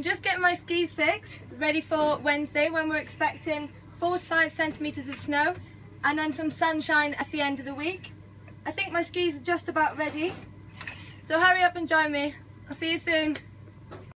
I'm just getting my skis fixed, ready for Wednesday when we're expecting four to five centimetres of snow and then some sunshine at the end of the week. I think my skis are just about ready. So hurry up and join me. I'll see you soon.